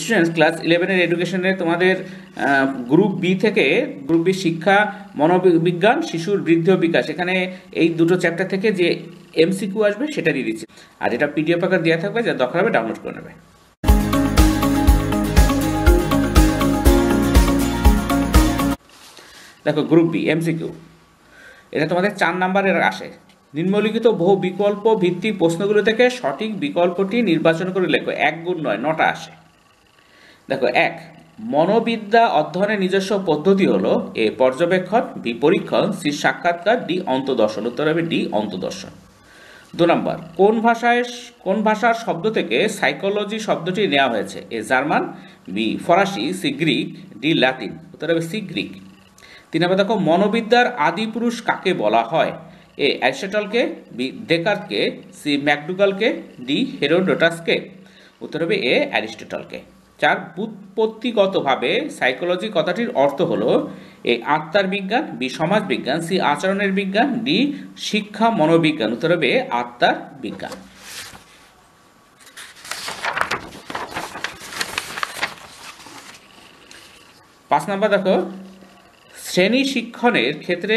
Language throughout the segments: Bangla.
স্টুডেন্টস ক্লাস ইলেভেনের এডুকেশনে তোমাদের গ্রুপ বি থেকে গ্রুপ বি শিক্ষা, মনোবিজ্ঞান, শিশুর বৃদ্ধ বিকাশ। এখানে এই দুটো চ্যাপ্টার থেকে যে এমসিকিউ আসবে সেটা দিয়ে দিচ্ছি। আর এটা পিডিএফ আকার দেওয়া থাকবে, যা দরকার হবে ডাউনলোড করে নেবে। দেখো গ্রুপ বি এমসিকিউ এটা তোমাদের চার নাম্বারের আসে। নিম্নলিখিত বহু বিকল্প ভিত্তিক প্রশ্নগুলো থেকে সঠিক বিকল্পটি নির্বাচন করে লেখো। এক গুণ নয়, নটা আসে। দেখো, এক, মনোবিদ্যা অধ্যয়নের নিজস্ব পদ্ধতি হলো এ পর্যবেক্ষণ বি পরীক্ষণ সি সাক্ষাৎকার, ডি অন্তদর্শন, উত্তর হবে ডি অন্তদর্শন। দু নম্বর, কোন ভাষায় কোন ভাষার শব্দ থেকে সাইকোলজি শব্দটি নেওয়া হয়েছে? এ জার্মান, বি ফরাসি, সি গ্রিক, ডি ল্যাটিন, উত্তর হবে সি গ্রিক। তিন নম্বর, দেখো, মনোবিদ্যার আদি পুরুষ কাকে বলা হয়? এ অ্যারিস্টটলকে, বি ডেকার্টকে, সি ম্যাকডুগালকে, ডি হেরোডোটাসকে, উত্তর হবে এ অ্যারিস্টটলকে। চার বুৎপত্তিগতভাবে সাইকোলজি কথাটির অর্থ হলো এ আত্মার বিজ্ঞান, বি সমাজ বিজ্ঞান, সি আচরণের বিজ্ঞান, ডি শিক্ষা মনোবিজ্ঞান, উত্তর হবে আত্মার বিজ্ঞান। পাঁচ নাম্বার দেখো, শ্রেণি শিক্ষণের ক্ষেত্রে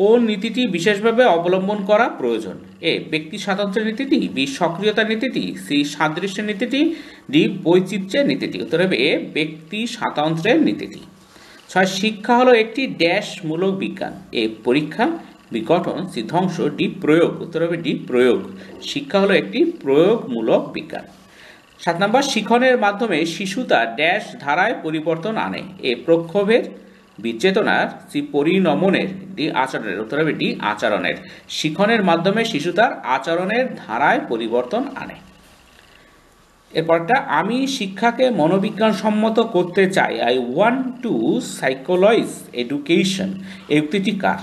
কোন নীতিটি বিশেষভাবে অবলম্বন করা প্রয়োজন? এ, ব্যক্তি স্বাতন্ত্র্যের নীতিটি, বি সক্রিয়তার নীতিটি, সি সাদৃশ্যের নীতিটি ডি বৈচিত্র্যের নীতিটি। উত্তর হবে এ, ব্যক্তি স্বাতন্ত্র্যের নীতিটি। ছয়, শিক্ষা হলো একটি ড্যাশমূলক বিজ্ঞান। এ পরীক্ষা, বিঘটন সি ধ্বংস ডি প্রয়োগ। উত্তর হবে ডি প্রয়োগ। শিক্ষা হলো একটি প্রয়োগমূলক বিজ্ঞান। সাত নম্বর, শিখনের মাধ্যমে শিশু তার ড্যাশ ধারায় পরিবর্তন আনে। এ প্রক্ষোভের বিচেতনার সি পরিণমনের ডি আচরণের। উত্তর হবে ডি আচরণের। শিখনের মাধ্যমে শিশু তার আচরণের ধারায় পরিবর্তন আনে। এরপরটা, আমি শিক্ষাকে মনোবিজ্ঞান সম্মত করতে চাই। I want to psychologise education এই কার?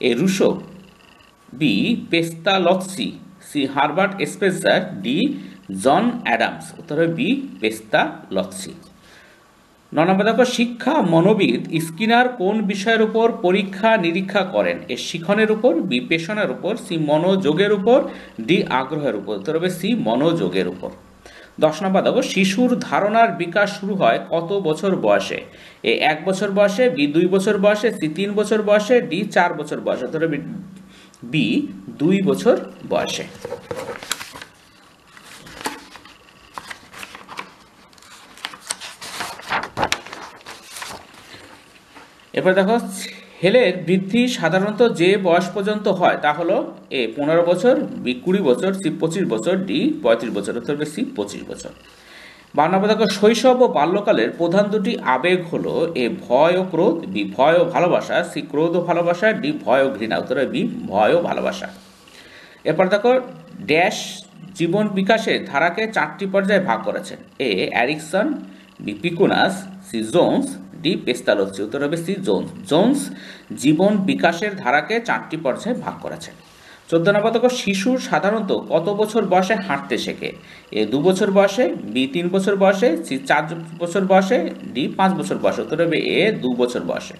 A Rousseau B Pestalozzi, C Herbert Spencer, D John Adams. উত্তর হবে বি পেস্তালৎসি। ন নম্বর দেখো, শিক্ষা মনোবিদ স্কিনার কোন বিষয়ের উপর পরীক্ষা নিরীক্ষা করেন? এ শিখনের উপর, বি পেশনের উপর, সি মনোযোগের উপর, ডি আগ্রহের উপর। উত্তর হবে সি মনোযোগের উপর। দশ নম্বর দেখো, শিশুর ধারণার বিকাশ শুরু হয় কত বছর বয়সে? এ এক বছর বয়সে, বি দুই বছর বয়সে, সি তিন বছর বয়সে, ডি চার বছর বয়সে ধরো বি দুই বছর বয়সে। এরপর দেখো ছেলের বৃদ্ধি সাধারণত যে বয়স পর্যন্ত হয়, তা হলো এ পনেরো বছর, বি কুড়ি বছর, সি পঁচিশ বছর, ডি পঁয়ত্রিশ বছর হবে সি পঁচিশ বছর। বান্ন দেখো শৈশব ও বাল্যকালের প্রধান দুটি আবেগ হলো এ ভয় ও ক্রোধ, বি ভয় ও ভালোবাসা, সি ক্রোধ ও ভালোবাসা, ডি ভয় ও ঘৃণা, উত্তর বি ভয় ও ভালোবাসা। এরপর দেখো, ড্যাশ জীবন বিকাশের ধারাকে চারটি পর্যায়ে ভাগ করেছেন A Erikson, B Pikunas, C Jones D Pestalozzi উত্তর হবে সি জোন্স। জোন্স জীবন বিকাশের ধারাকে চারটি পর্যায়ে ভাগ করেছেন চোদ্দ নম্বর দেখো শিশু সাধারণত কত বছর বয়সে হাঁটতে শেখে? এ দু বছর বয়সে, বি তিন বছর বয়সে, সি চার বছর বয়সে, ডি পাঁচ বছর বয়সে, উত্তর হবে এ দু বছর বয়সে।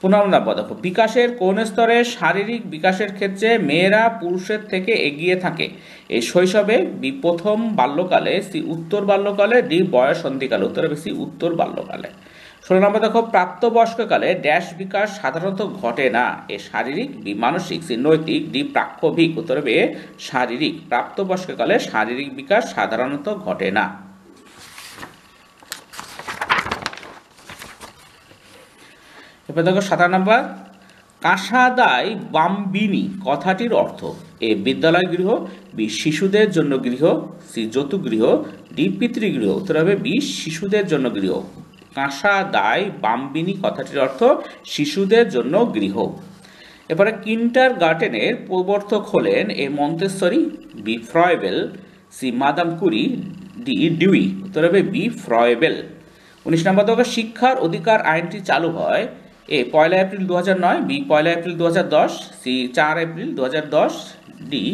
পনেরো নম্বর দেখো বিকাশের কোন স্তরে শারীরিক বিকাশের ক্ষেত্রে মেয়েরা পুরুষের থেকে এগিয়ে থাকে? এই শৈশবে, বি প্রথম বাল্যকালে, সি উত্তর বাল্যকালে, ডি বয়স সন্ধিকালে উত্তর হবে সি উত্তর বাল্যকালে। ষোলো নম্বর দেখো, প্রাপ্তবয়স্ককালে ড্যাশ বিকাশ সাধারণত ঘটে না। এ শারীরিক বি মানসিক, সি নৈতিক, ডি প্রাক্ষভিক উত্তর হবে শারীরিক। প্রাপ্তবয়স্ককালে শারীরিক বিকাশ সাধারণত ঘটে না। এবার দেখো সাতান্ন নম্বর, কাঁসাদাই বাম্বিনী, কথাটির অর্থ, এ বিদ্যালয় গৃহ, বি শিশুদের জন্য গৃহ, সি যৌতুগৃহ ডি পিতৃগৃহ, উত্তর হবে বি শিশুদের জন্য গৃহ। কাঁসাদাই বাম্বিনী কথাটির অর্থ শিশুদের জন্য গৃহ। এরপরে কিন্টার গার্ডেনের প্রবর্তক হলেন A Montessori B Froebel C Madame Curie D Dewey. উত্তর হবে বি ফ্রয়েবেল। উনিশ নম্বর দেখো শিক্ষার অধিকার আইনটি চালু হয় এ পয়লা এপ্রিল দু নয়, বি পয়লা এপ্রিল দু দশ, সি চার এপ্রিল দু দশ, ডি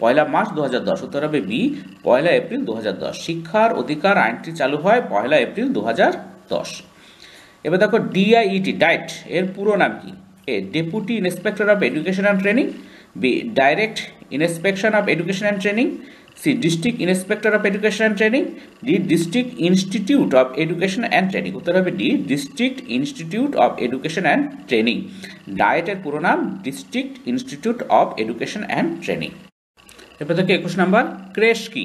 পয়লা মার্চ দু দশ। উত্তর হবে বি পয়লা এপ্রিল দু দশ। শিক্ষার অধিকার আইনটি চালু হয় পয়লা এপ্রিল দু হাজার দশ। এবার দেখো ডিআইইটি ডাইট এর পুরো নাম কি? A deputy inspector of education and training B direct inspection of education and training C district inspector of education and training D district institute of education and training উত্তর হবে D district institute of education and training ডায়েটের পুরো নাম district institute of education and training এরপর থেকে একুশ নাম্বার, ক্রেশ কি?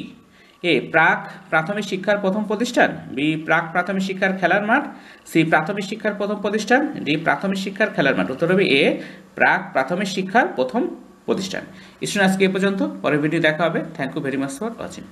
এ, প্রাক প্রাথমিক শিক্ষার প্রথম প্রতিষ্ঠান, বি, প্রাক প্রাথমিক শিক্ষার খেলার মাঠ, সি, প্রাথমিক শিক্ষার প্রথম প্রতিষ্ঠান, ডি, প্রাথমিক শিক্ষার খেলার মাঠ। উত্তর হবে এ, প্রাক প্রাথমিক শিক্ষার প্রথম প্রতিষ্ঠান। স্টুডেন্ট আজকে এ পর্যন্ত। পরের ভিডিও দেখা হবে। Thank you very much for watching